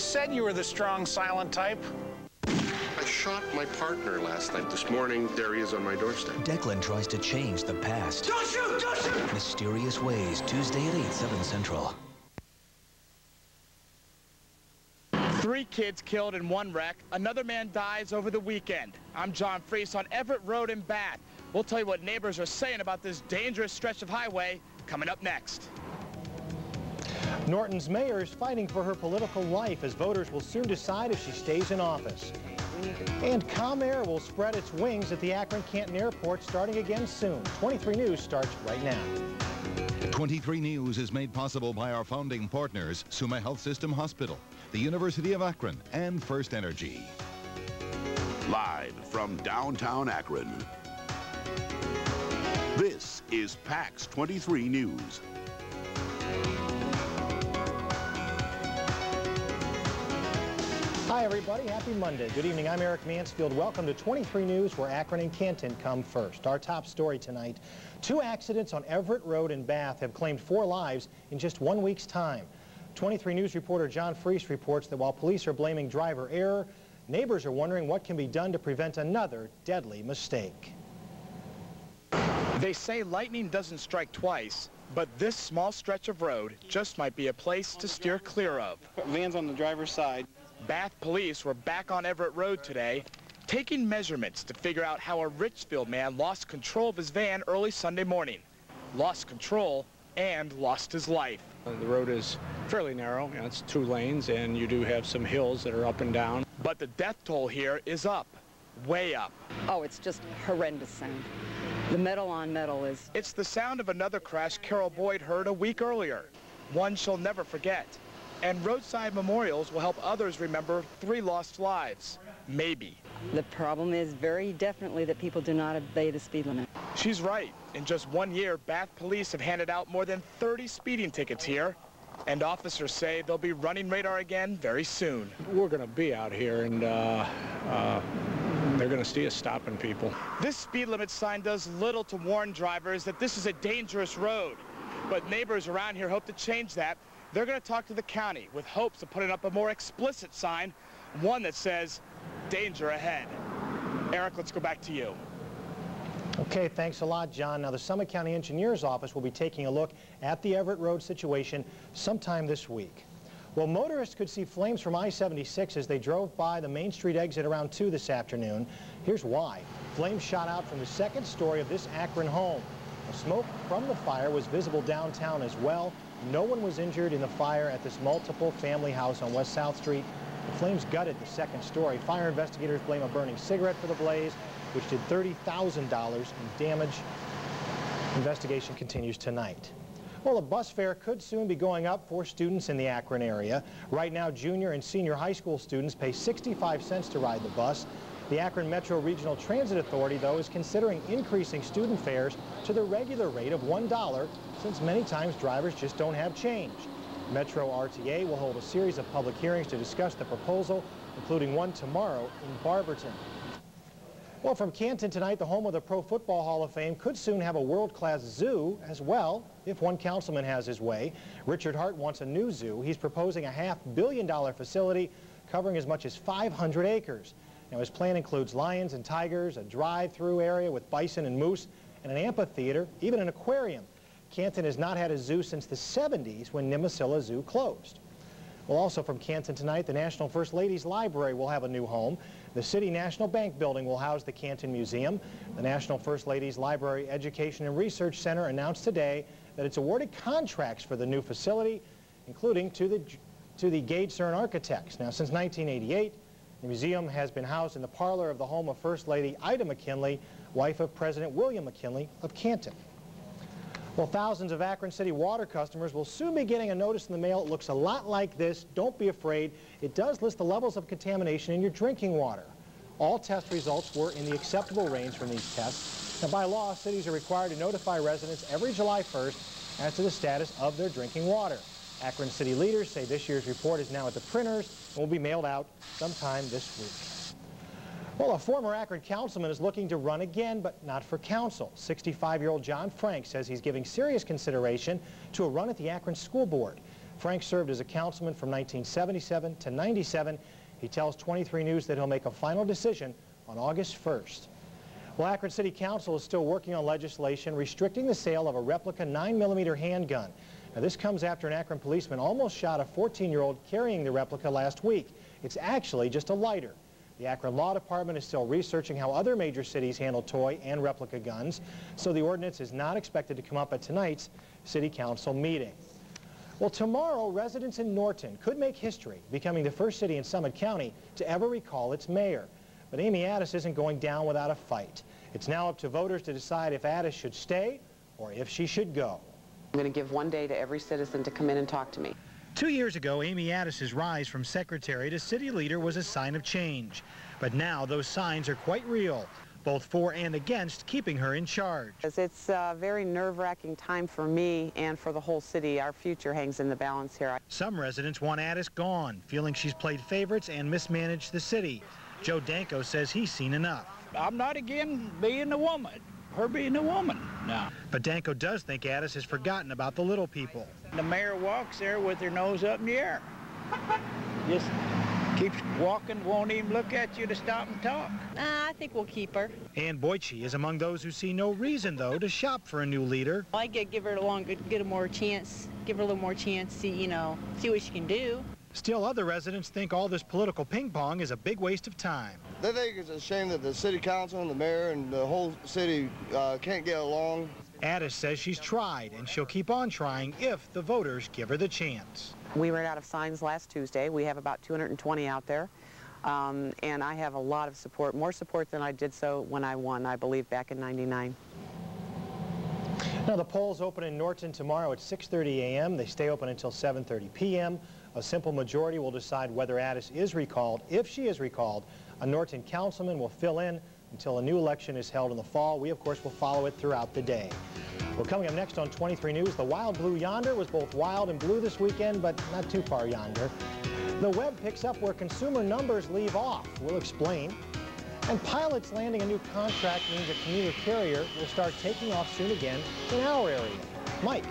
always said you were the strong, silent type. I shot my partner last night. This morning, there he is on my doorstep. Declan tries to change the past. Don't shoot! Don't shoot! Mysterious Ways, Tuesday at 8, 7 Central. Three kids killed in one wreck. Another man dies over the weekend. I'm John Freese on Everett Road in Bath. We'll tell you what neighbors are saying about this dangerous stretch of highway coming up next. Norton's mayor is fighting for her political life as voters will soon decide if she stays in office. And Comair will spread its wings at the Akron-Canton Airport starting again soon. 23 News starts right now. 23 News is made possible by our founding partners, Summa Health System Hospital, the University of Akron, and First Energy. Live from downtown Akron, this is PAX 23 News. Hi, everybody. Happy Monday. Good evening. I'm Eric Mansfield. Welcome to 23 News, where Akron and Canton come first. Our top story tonight, two accidents on Everett Road in Bath have claimed four lives in just one week's time. 23 News reporter John Freese reports that while police are blaming driver error, neighbors are wondering what can be done to prevent another deadly mistake. They say lightning doesn't strike twice, but this small stretch of road just might be a place to steer clear of. Vans on the driver's side. Bath police were back on Everett Road today, taking measurements to figure out how a Richfield man lost control of his van early Sunday morning. Lost control and lost his life. Uh, the road is fairly narrow. You know, it's two lanes, and you do have some hills that are up and down. But the death toll here is up, way up. Oh, it's just horrendous sound. The metal on metal is... It's the sound of another crash Carol Boyd heard a week earlier. One she'll never forget. And roadside memorials will help others remember three lost lives. Maybe. The problem is very definitely that people do not obey the speed limit. She's right. In just one year, Bath police have handed out more than 30 speeding tickets here. And officers say they'll be running radar again very soon. We're going to be out here, and uh, uh, they're going to see us stopping people. This speed limit sign does little to warn drivers that this is a dangerous road. But neighbors around here hope to change that they're going to talk to the county with hopes of putting up a more explicit sign, one that says, danger ahead. Eric, let's go back to you. Okay, thanks a lot, John. Now, the Summit County Engineer's Office will be taking a look at the Everett Road situation sometime this week. Well, motorists could see flames from I-76 as they drove by the Main Street exit around 2 this afternoon. Here's why. Flames shot out from the second story of this Akron home. The smoke from the fire was visible downtown as well. No one was injured in the fire at this multiple family house on West South Street. The flames gutted the second story. Fire investigators blame a burning cigarette for the blaze, which did $30,000 in damage. Investigation continues tonight. Well, the bus fare could soon be going up for students in the Akron area. Right now, junior and senior high school students pay 65 cents to ride the bus. The Akron Metro Regional Transit Authority, though, is considering increasing student fares to the regular rate of $1 since many times drivers just don't have change. Metro RTA will hold a series of public hearings to discuss the proposal, including one tomorrow in Barberton. Well, from Canton tonight, the home of the Pro Football Hall of Fame could soon have a world-class zoo as well, if one councilman has his way. Richard Hart wants a new zoo. He's proposing a half-billion dollar facility covering as much as 500 acres. Now, his plan includes lions and tigers, a drive-through area with bison and moose, and an amphitheater, even an aquarium. Canton has not had a zoo since the 70s when Nemesilla Zoo closed. Well, also from Canton tonight, the National First Ladies Library will have a new home. The City National Bank building will house the Canton Museum. The National First Ladies Library Education and Research Center announced today that it's awarded contracts for the new facility, including to the, to the Gage Cern Architects. Now, since 1988, the museum has been housed in the parlor of the home of First Lady Ida McKinley, wife of President William McKinley of Canton. Well, thousands of Akron City water customers will soon be getting a notice in the mail. It looks a lot like this. Don't be afraid. It does list the levels of contamination in your drinking water. All test results were in the acceptable range from these tests. Now, by law, cities are required to notify residents every July 1st as to the status of their drinking water. Akron City leaders say this year's report is now at the printers and will be mailed out sometime this week. Well, a former Akron councilman is looking to run again, but not for council. 65-year-old John Frank says he's giving serious consideration to a run at the Akron School Board. Frank served as a councilman from 1977 to 97. He tells 23 News that he'll make a final decision on August 1st. Well, Akron City Council is still working on legislation restricting the sale of a replica 9mm handgun. Now, this comes after an Akron policeman almost shot a 14-year-old carrying the replica last week. It's actually just a lighter. The Akron Law Department is still researching how other major cities handle toy and replica guns, so the ordinance is not expected to come up at tonight's City Council meeting. Well, tomorrow, residents in Norton could make history, becoming the first city in Summit County to ever recall its mayor. But Amy Addis isn't going down without a fight. It's now up to voters to decide if Addis should stay or if she should go. I'm going to give one day to every citizen to come in and talk to me. Two years ago, Amy Addis's rise from secretary to city leader was a sign of change. But now those signs are quite real, both for and against keeping her in charge. It's a very nerve-wracking time for me and for the whole city. Our future hangs in the balance here. Some residents want Addis gone, feeling she's played favorites and mismanaged the city. Joe Danko says he's seen enough. I'm not again being a woman, her being a woman now. But Danko does think Addis has forgotten about the little people. The mayor walks there with her nose up in the air. Just keeps walking, won't even look at you to stop and talk. Uh, I think we'll keep her. Ann Boychie is among those who see no reason, though, to shop for a new leader. I get give her a long, get a more chance, give her a little more chance, see, you know, see what she can do. Still, other residents think all this political ping pong is a big waste of time. They think it's a shame that the city council and the mayor and the whole city uh, can't get along. Addis says she's tried, and she'll keep on trying if the voters give her the chance. We ran out of signs last Tuesday. We have about 220 out there. Um, and I have a lot of support, more support than I did so when I won, I believe, back in 99. Now, the polls open in Norton tomorrow at 6.30 a.m. They stay open until 7.30 p.m. A simple majority will decide whether Addis is recalled. If she is recalled, a Norton councilman will fill in until a new election is held in the fall. We, of course, will follow it throughout the day. Well, coming up next on 23 News, the wild blue yonder was both wild and blue this weekend, but not too far yonder. The web picks up where consumer numbers leave off. We'll explain. And pilots landing a new contract means a commuter carrier will start taking off soon again in our area. Mike.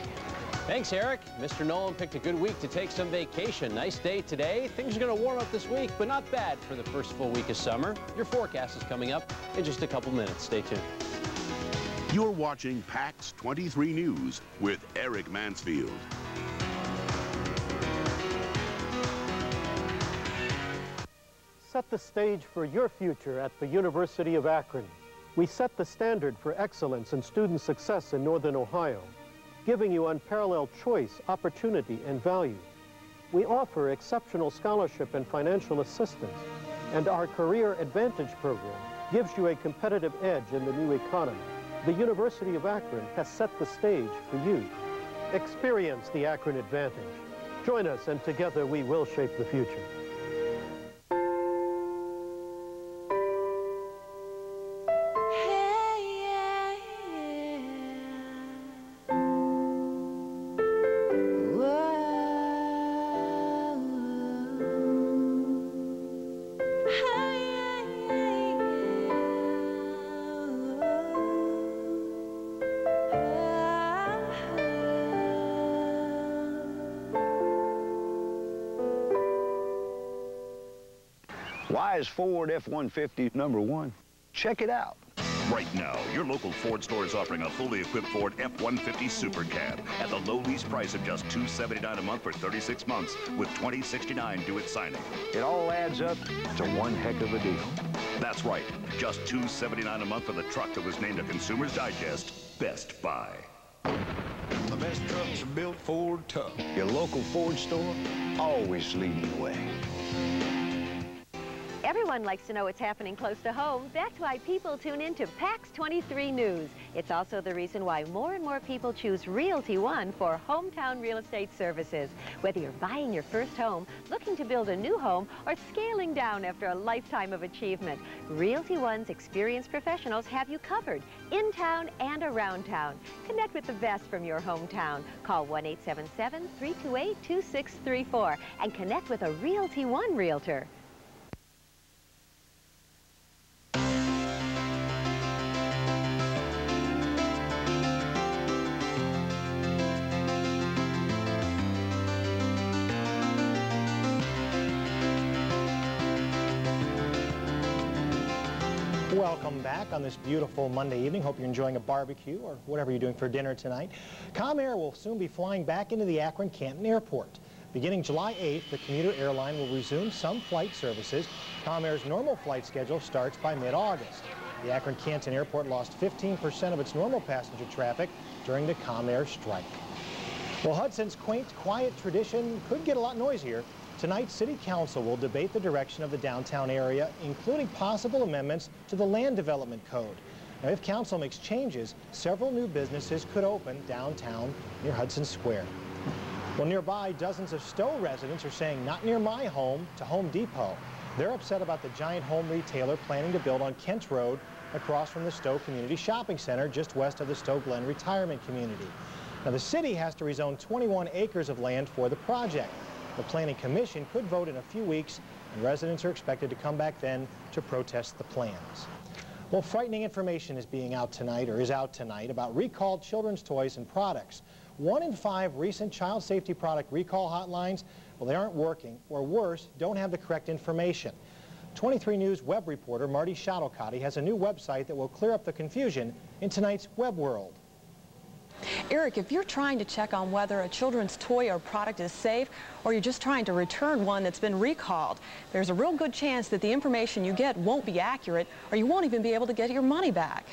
Thanks, Eric. Mr. Nolan picked a good week to take some vacation. Nice day today. Things are going to warm up this week, but not bad for the first full week of summer. Your forecast is coming up in just a couple minutes. Stay tuned. You're watching PAX 23 News with Eric Mansfield. Set the stage for your future at the University of Akron. We set the standard for excellence and student success in Northern Ohio, giving you unparalleled choice, opportunity, and value. We offer exceptional scholarship and financial assistance, and our Career Advantage program gives you a competitive edge in the new economy. The University of Akron has set the stage for you. Experience the Akron Advantage. Join us, and together we will shape the future. Why is Ford F-150 number one? Check it out. Right now, your local Ford store is offering a fully equipped Ford F-150 Super Cab at the low lease price of just 279 a month for 36 months with 2069 due at signing. It all adds up to one heck of a deal. That's right. Just 279 a month for the truck that was named a Consumer's Digest Best Buy. The best trucks are built Ford tough. Your local Ford store, always leading the way. Everyone likes to know what's happening close to home. That's why people tune in to PAX 23 News. It's also the reason why more and more people choose Realty One for hometown real estate services. Whether you're buying your first home, looking to build a new home, or scaling down after a lifetime of achievement, Realty One's experienced professionals have you covered in town and around town. Connect with the best from your hometown. Call 1-877-328-2634 and connect with a Realty One realtor. Back on this beautiful Monday evening. Hope you're enjoying a barbecue or whatever you're doing for dinner tonight. Comair will soon be flying back into the Akron Canton Airport. Beginning July 8th, the commuter airline will resume some flight services. Comair's normal flight schedule starts by mid-August. The Akron Canton Airport lost 15% of its normal passenger traffic during the Comair strike. Well, Hudson's quaint, quiet tradition could get a lot noisier. Tonight, City Council will debate the direction of the downtown area, including possible amendments to the Land Development Code. Now, if Council makes changes, several new businesses could open downtown near Hudson Square. Well, nearby, dozens of Stow residents are saying, not near my home, to Home Depot. They're upset about the giant home retailer planning to build on Kent Road across from the Stow Community Shopping Center just west of the Stow Glen Retirement Community. Now, the city has to rezone 21 acres of land for the project. The Planning Commission could vote in a few weeks, and residents are expected to come back then to protest the plans. Well, frightening information is being out tonight, or is out tonight, about recalled children's toys and products. One in five recent child safety product recall hotlines, well, they aren't working, or worse, don't have the correct information. 23 News web reporter Marty Shuttlecotti has a new website that will clear up the confusion in tonight's web world. Eric, if you're trying to check on whether a children's toy or product is safe, or you're just trying to return one that's been recalled, there's a real good chance that the information you get won't be accurate, or you won't even be able to get your money back.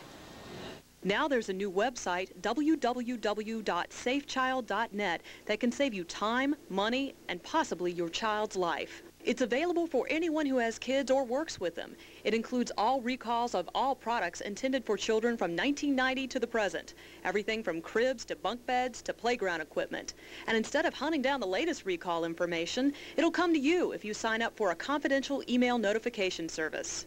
Now there's a new website, www.safechild.net, that can save you time, money, and possibly your child's life. It's available for anyone who has kids or works with them. It includes all recalls of all products intended for children from 1990 to the present. Everything from cribs to bunk beds to playground equipment. And instead of hunting down the latest recall information, it'll come to you if you sign up for a confidential email notification service.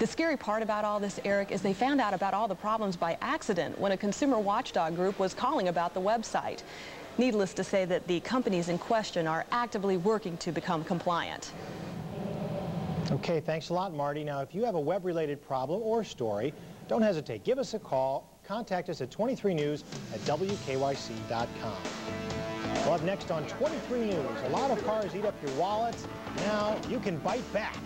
The scary part about all this, Eric, is they found out about all the problems by accident when a consumer watchdog group was calling about the website. Needless to say that the companies in question are actively working to become compliant. Okay, thanks a lot, Marty. Now, if you have a web-related problem or story, don't hesitate. Give us a call. Contact us at 23news at WKYC.com. Well, up next on 23 News, a lot of cars eat up your wallets. Now you can bite back.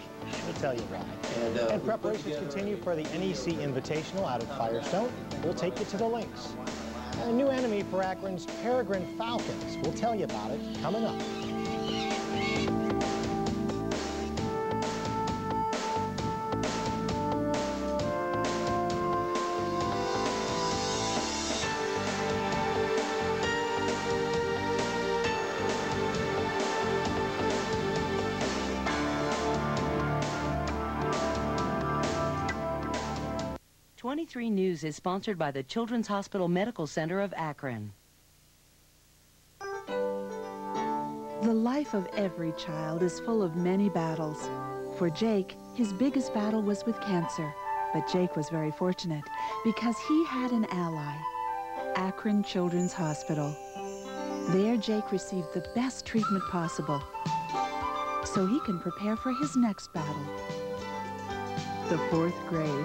We'll tell you why. And, uh, and preparations continue for the NEC Invitational out at Firestone. We'll take you to the links. A new enemy for Akron's Peregrine Falcons. We'll tell you about it coming up. 23 News is sponsored by the Children's Hospital Medical Center of Akron. The life of every child is full of many battles. For Jake, his biggest battle was with cancer. But Jake was very fortunate because he had an ally, Akron Children's Hospital. There, Jake received the best treatment possible so he can prepare for his next battle, the fourth grade.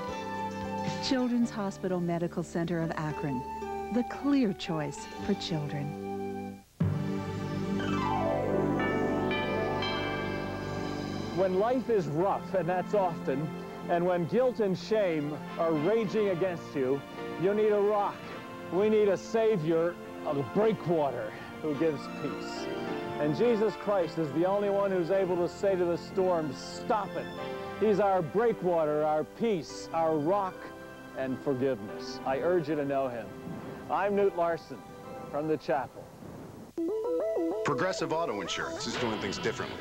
Children's Hospital Medical Center of Akron, the clear choice for children. When life is rough, and that's often, and when guilt and shame are raging against you, you need a rock. We need a savior, a breakwater who gives peace. And Jesus Christ is the only one who's able to say to the storm, stop it. He's our breakwater, our peace, our rock, and forgiveness. I urge you to know him. I'm Knute Larson from the chapel. Progressive Auto Insurance is doing things differently.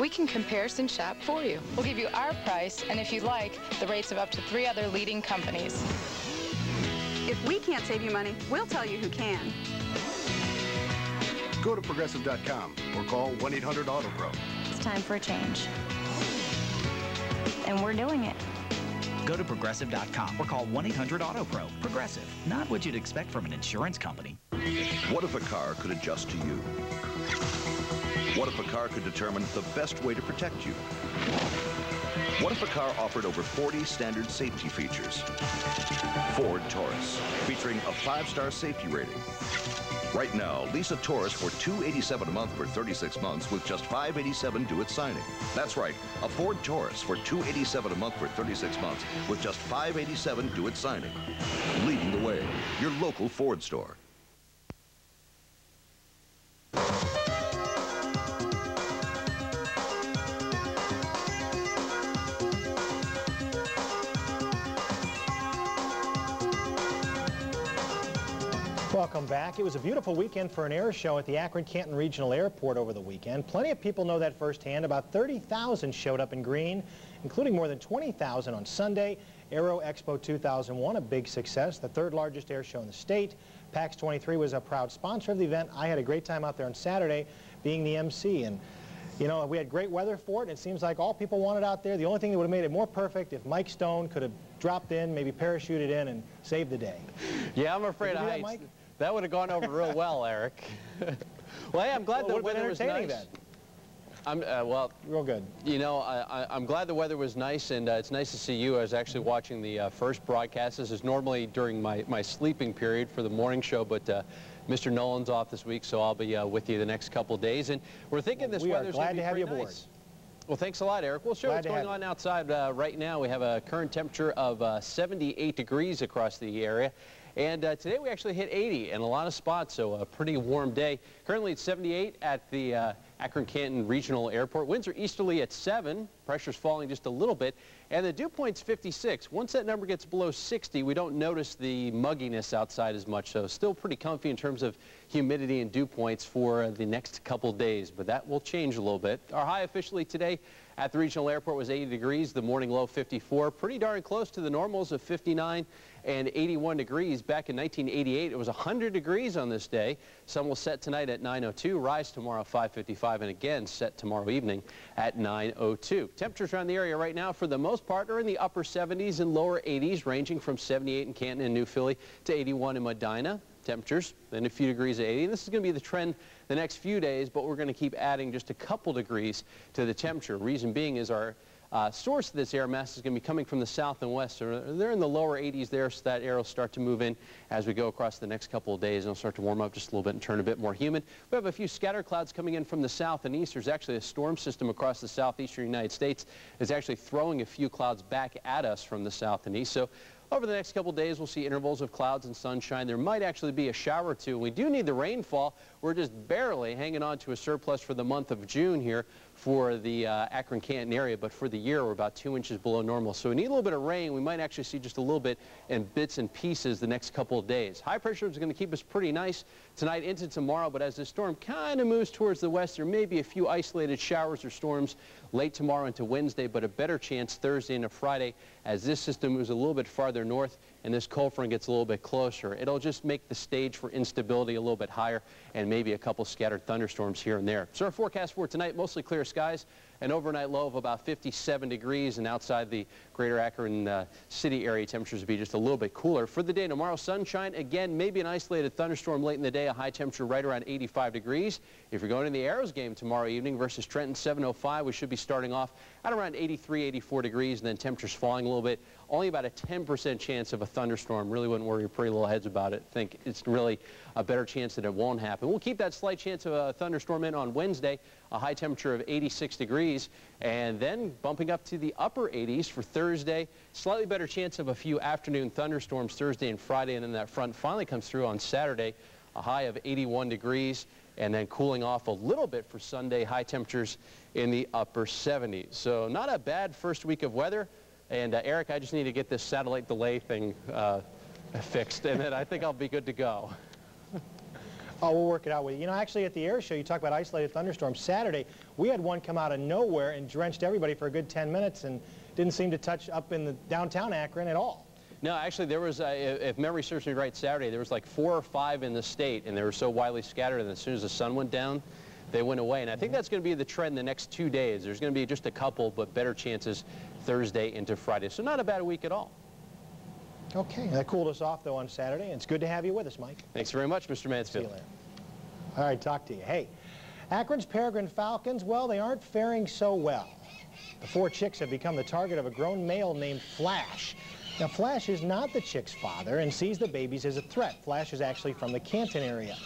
We can comparison shop for you. We'll give you our price, and if you'd like, the rates of up to three other leading companies. If we can't save you money, we'll tell you who can. Go to progressive.com or call 1-800-AUTOPRO. It's time for a change. And we're doing it. Go to progressive.com or call 1 800 AutoPro. Progressive, not what you'd expect from an insurance company. What if a car could adjust to you? What if a car could determine the best way to protect you? What if a car offered over 40 standard safety features? Ford Taurus, featuring a five-star safety rating. Right now, lease a Taurus for 287 a month for 36 months with just 587 due at signing. That's right, a Ford Taurus for 287 a month for 36 months with just 587 due at signing. Leading the way, your local Ford store. Welcome back. It was a beautiful weekend for an air show at the Akron-Canton Regional Airport over the weekend. Plenty of people know that firsthand. About 30,000 showed up in green, including more than 20,000 on Sunday. Aero Expo 2001, a big success, the third largest air show in the state. PAX 23 was a proud sponsor of the event. I had a great time out there on Saturday being the MC. And you know, we had great weather for it, and it seems like all people wanted out there. The only thing that would have made it more perfect if Mike Stone could have dropped in, maybe parachuted in, and saved the day. Yeah, I'm afraid of that? That would have gone over real well, Eric. well, hey, I'm glad Well, the weather was nice. then. I'm, uh, well, real good. You know, I, I, I'm glad the weather was nice, and uh, it's nice to see you. I was actually watching the uh, first broadcast. This is normally during my, my sleeping period for the morning show, but uh, Mr. Nolan's off this week, so I'll be uh, with you the next couple days. And we're thinking this we weather's glad gonna be to have you aboard. Well, thanks a lot, Eric. We'll show Glad what's going on outside uh, right now. We have a current temperature of uh, 78 degrees across the area. And uh, today we actually hit 80 in a lot of spots, so a pretty warm day. Currently it's 78 at the uh, Akron-Canton Regional Airport. Winds are easterly at 7. Pressure's falling just a little bit. And the dew point's 56. Once that number gets below 60, we don't notice the mugginess outside as much. So still pretty comfy in terms of humidity and dew points for uh, the next couple days. But that will change a little bit. Our high officially today at the regional airport was 80 degrees. The morning low 54. Pretty darn close to the normals of 59 and 81 degrees. Back in 1988, it was 100 degrees on this day. Sun will set tonight at 9.02, rise tomorrow 5.55, and again set tomorrow evening at 9.02. Temperatures around the area right now, for the most part, are in the upper 70s and lower 80s, ranging from 78 in Canton and New Philly to 81 in Medina temperatures, then a few degrees at 80. And this is going to be the trend the next few days, but we're going to keep adding just a couple degrees to the temperature. Reason being is our uh, source of this air mass is going to be coming from the south and west. So they're in the lower 80s there, so that air will start to move in as we go across the next couple of days. It'll start to warm up just a little bit and turn a bit more humid. We have a few scatter clouds coming in from the south and east. There's actually a storm system across the southeastern United States that's actually throwing a few clouds back at us from the south and east. So over the next couple days, we'll see intervals of clouds and sunshine. There might actually be a shower or two. We do need the rainfall. We're just barely hanging on to a surplus for the month of June here for the uh, Akron-Canton area, but for the year, we're about two inches below normal. So we need a little bit of rain. We might actually see just a little bit in bits and pieces the next couple of days. High pressure is going to keep us pretty nice tonight into tomorrow, but as the storm kind of moves towards the west, there may be a few isolated showers or storms late tomorrow into Wednesday, but a better chance Thursday into Friday as this system moves a little bit farther north and this cold front gets a little bit closer. It'll just make the stage for instability a little bit higher and maybe a couple scattered thunderstorms here and there. So our forecast for tonight, mostly clear skies, an overnight low of about 57 degrees, and outside the greater Akron uh, city area, temperatures will be just a little bit cooler. For the day tomorrow, sunshine, again, maybe an isolated thunderstorm late in the day, a high temperature right around 85 degrees. If you're going to the Aeros game tomorrow evening versus Trenton 705, we should be starting off at around 83, 84 degrees, and then temperatures falling a little bit. Only about a 10% chance of a thunderstorm. Really wouldn't worry your pretty little heads about it. Think it's really a better chance that it won't happen. We'll keep that slight chance of a thunderstorm in on Wednesday, a high temperature of 86 degrees, and then bumping up to the upper 80s for Thursday. Slightly better chance of a few afternoon thunderstorms Thursday and Friday, and then that front finally comes through on Saturday, a high of 81 degrees, and then cooling off a little bit for Sunday, high temperatures in the upper 70s. So not a bad first week of weather. And uh, Eric, I just need to get this satellite delay thing uh, fixed, and then I think I'll be good to go. Oh, we'll work it out with you. You know, actually at the air show, you talk about isolated thunderstorms. Saturday, we had one come out of nowhere and drenched everybody for a good 10 minutes and didn't seem to touch up in the downtown Akron at all. No, actually, there was, uh, if memory serves me right, Saturday, there was like four or five in the state, and they were so widely scattered, and as soon as the sun went down, they went away. And I think that's going to be the trend the next two days. There's going to be just a couple, but better chances Thursday into Friday. So not a bad week at all. Okay, that cooled us off, though, on Saturday. It's good to have you with us, Mike. Thanks very much, Mr. Mansfield. See you later. All right, talk to you. Hey, Akron's Peregrine Falcons, well, they aren't faring so well. The four chicks have become the target of a grown male named Flash. Now, Flash is not the chick's father and sees the babies as a threat. Flash is actually from the Canton area.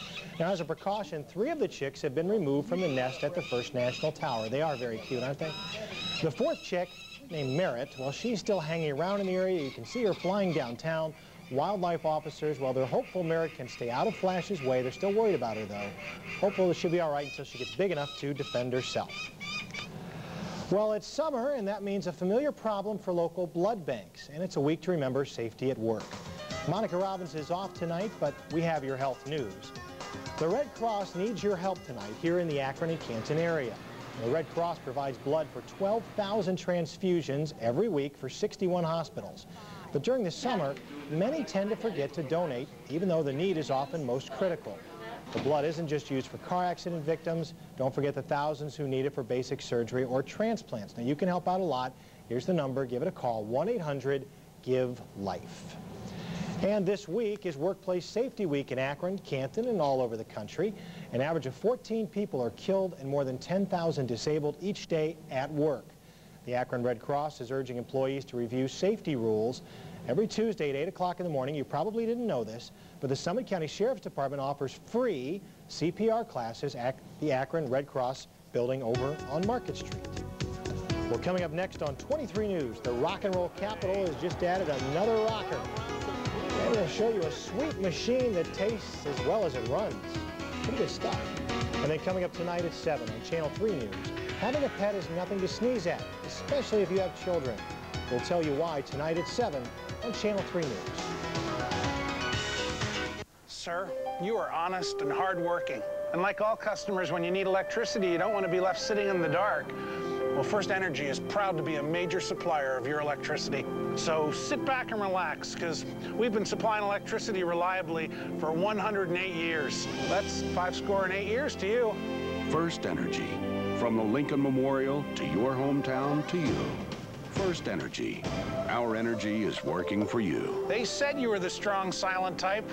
Now, as a precaution, three of the chicks have been removed from the nest at the First National Tower. They are very cute, aren't they? The fourth chick, named Merritt, While she's still hanging around in the area. You can see her flying downtown. Wildlife officers, while they're hopeful Merritt can stay out of Flash's way. They're still worried about her, though. Hopeful she'll be all right until she gets big enough to defend herself. Well, it's summer, and that means a familiar problem for local blood banks, and it's a week to remember safety at work. Monica Robbins is off tonight, but we have your health news. The Red Cross needs your help tonight here in the Akron and Canton area. The Red Cross provides blood for 12,000 transfusions every week for 61 hospitals. But during the summer, many tend to forget to donate, even though the need is often most critical. The blood isn't just used for car accident victims. Don't forget the thousands who need it for basic surgery or transplants. Now, you can help out a lot. Here's the number. Give it a call, 1-800-GIVE-LIFE. And this week is Workplace Safety Week in Akron, Canton, and all over the country. An average of 14 people are killed and more than 10,000 disabled each day at work. The Akron Red Cross is urging employees to review safety rules every Tuesday at 8 o'clock in the morning. You probably didn't know this, but the Summit County Sheriff's Department offers free CPR classes at the Akron Red Cross building over on Market Street. Well, coming up next on 23 News, the rock and roll capital has just added another rocker. And we'll show you a sweet machine that tastes as well as it runs. Stuff. And then coming up tonight at 7 on Channel 3 News, having a pet is nothing to sneeze at, especially if you have children. We'll tell you why tonight at 7 on Channel 3 News. Sir, you are honest and hardworking. And like all customers, when you need electricity, you don't want to be left sitting in the dark. Well, First Energy is proud to be a major supplier of your electricity. So sit back and relax, because we've been supplying electricity reliably for 108 years. That's five score and eight years to you. First Energy. From the Lincoln Memorial to your hometown to you. First Energy. Our energy is working for you. They said you were the strong, silent type.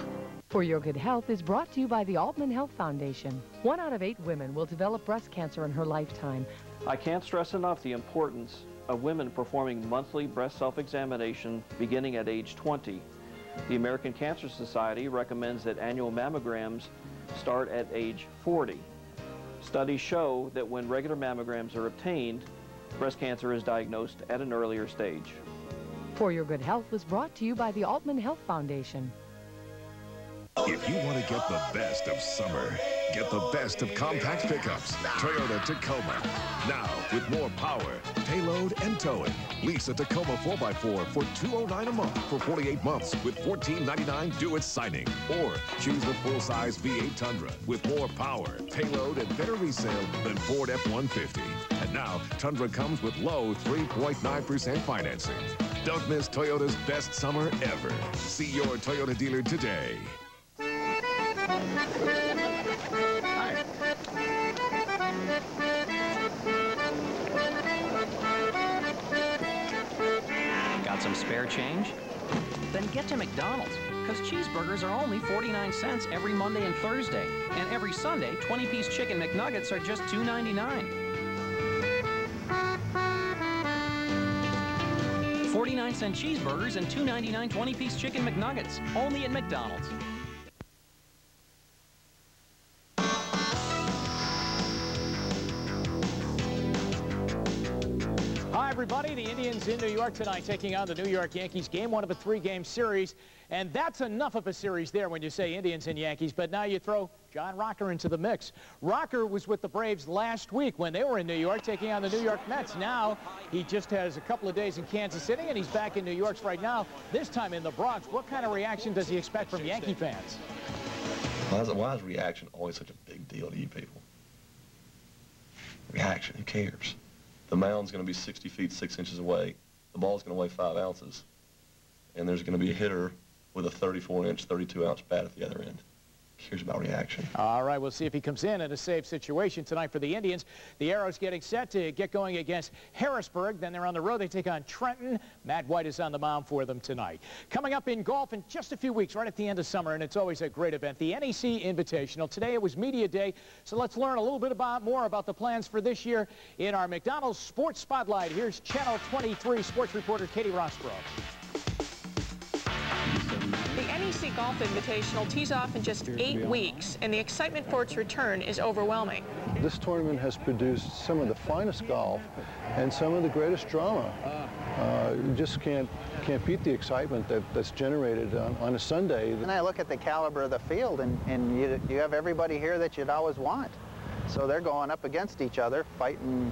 For Your Good Health is brought to you by the Altman Health Foundation. One out of eight women will develop breast cancer in her lifetime. I can't stress enough the importance of women performing monthly breast self-examination beginning at age 20. The American Cancer Society recommends that annual mammograms start at age 40. Studies show that when regular mammograms are obtained, breast cancer is diagnosed at an earlier stage. For Your Good Health was brought to you by the Altman Health Foundation. If you want to get the best of summer, get the best of compact pickups. Toyota Tacoma. Now, with more power, payload, and towing. Lease a Tacoma 4x4 for 209 a month for 48 months with $14.99 due at signing. Or choose the full-size V8 Tundra with more power, payload, and better resale than Ford F-150. And now, Tundra comes with low 3.9% financing. Don't miss Toyota's best summer ever. See your Toyota dealer today. Some spare change? Then get to McDonald's, because cheeseburgers are only 49 cents every Monday and Thursday. And every Sunday, 20-piece chicken McNuggets are just $2.99. 49 cent cheeseburgers and $2.99 20-piece chicken McNuggets, only at McDonald's. Everybody. The Indians in New York tonight taking on the New York Yankees. Game one of a three-game series. And that's enough of a series there when you say Indians and Yankees. But now you throw John Rocker into the mix. Rocker was with the Braves last week when they were in New York taking on the New York Mets. Now he just has a couple of days in Kansas City, and he's back in New York right now, this time in the Bronx. What kind of reaction does he expect from Yankee fans? Why is, reaction always such a big deal to you people? Reaction, who cares? The mound's going to be 60 feet, 6 inches away. The ball's going to weigh 5 ounces. And there's going to be a hitter with a 34-inch, 32-ounce bat at the other end. Cares about reaction. All right, we'll see if he comes in in a safe situation tonight for the Indians. The Aeros getting set to get going against Harrisburg. Then they're on the road. They take on Trenton. Matt White is on the mound for them tonight. Coming up in golf in just a few weeks, right at the end of summer, and it's always a great event, the NEC Invitational. Today it was Media Day, so let's learn a little bit about more about the plans for this year in our McDonald's Sports Spotlight. Here's Channel 23 sports reporter Katie Rosbrough. NEC Golf Invitational tees off in just eight weeks, and the excitement for its return is overwhelming. This tournament has produced some of the finest golf and some of the greatest drama. Uh, you just can't can't beat the excitement that, that's generated on, on a Sunday. And I look at the caliber of the field, and, and you, you have everybody here that you'd always want. So they're going up against each other, fighting,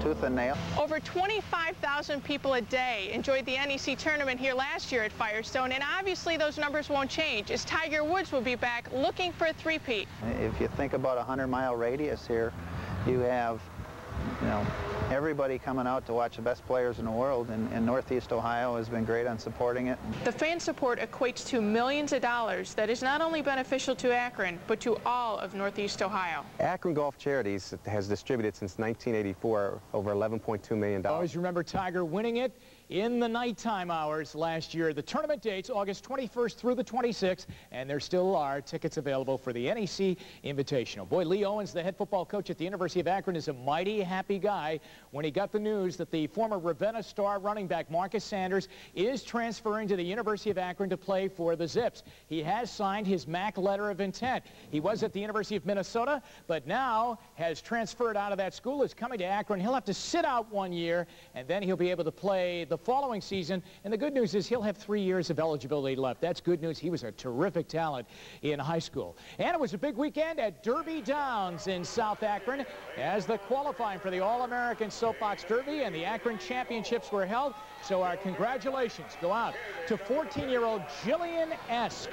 tooth and nail. Over 25,000 people a day enjoyed the NEC tournament here last year at Firestone, and obviously those numbers won't change as Tiger Woods will be back looking for a three-peat. If you think about a 100-mile radius here, you have, you know, everybody coming out to watch the best players in the world, and, and, Northeast Ohio has been great on supporting it. The fan support equates to millions of dollars that is not only beneficial to Akron, but to all of Northeast Ohio. Akron Golf Charities has distributed since 1984 over $11.2 million. Always remember Tiger winning it in the nighttime hours last year. The tournament dates August 21st through the 26th, and there still are tickets available for the NEC Invitational. Boy, Lee Owens, the head football coach at the University of Akron, is a mighty happy guy when he got the news that the former Ravenna star running back Marcus Sanders is transferring to the University of Akron to play for the Zips. He has signed his MAC letter of intent. He was at the University of Minnesota, but now has transferred out of that school, is coming to Akron. He'll have to sit out one year, and then he'll be able to play the following season. And the good news is he'll have three years of eligibility left. That's good news. He was a terrific talent in high school. And it was a big weekend at Derby Downs in South Akron as the qualifying for the All-American Soapbox Derby and the Akron Championships were held. So our congratulations go out to 14-year-old Jillian Esk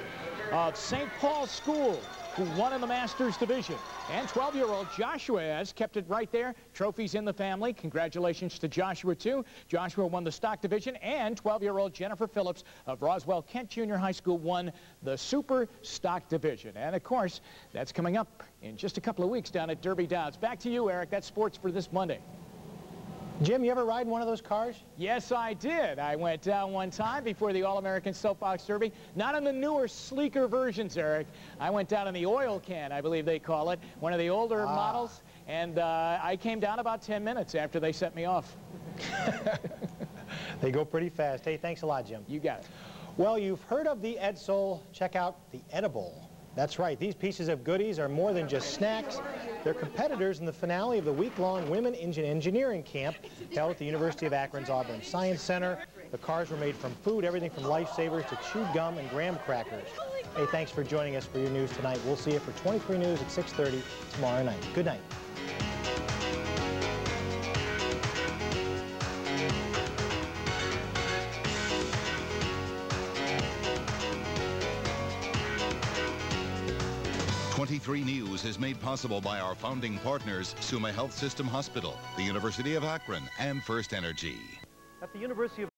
of St. Paul School who won in the Masters division. And 12-year-old Joshua has kept it right there. Trophies in the family. Congratulations to Joshua, too. Joshua won the stock division, and 12-year-old Jennifer Phillips of Roswell Kent Junior High School won the super stock division. And, of course, that's coming up in just a couple of weeks down at Derby Downs. Back to you, Eric. That's sports for this Monday. Jim, you ever ride in one of those cars? Yes, I did. I went down one time before the All-American Soapbox Derby. Not in the newer, sleeker versions, Eric. I went down in the oil can, I believe they call it, one of the older ah. models. And uh, I came down about 10 minutes after they set me off. they go pretty fast. Hey, thanks a lot, Jim. You got it. Well, you've heard of the Edsel. Check out the Edible. That's right. These pieces of goodies are more than just snacks. They're competitors in the finale of the week-long Women Engine Engineering Camp held at the University of Akron's Auburn Science Center. The cars were made from food, everything from lifesavers to chewed gum and graham crackers. Hey, thanks for joining us for your news tonight. We'll see you for 23 News at 6.30 tomorrow night. Good night. 23 News is made possible by our founding partners, Summa Health System Hospital, the University of Akron, and First Energy. At the University of